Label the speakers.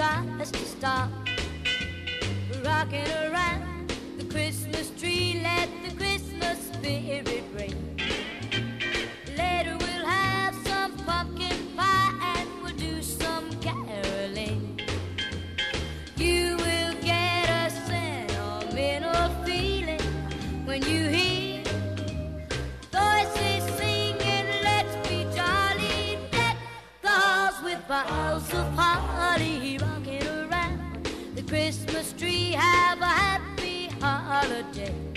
Speaker 1: tries to stop rocking around the Christmas tree. Let the Christmas spirit. Christmas tree, have a happy holiday.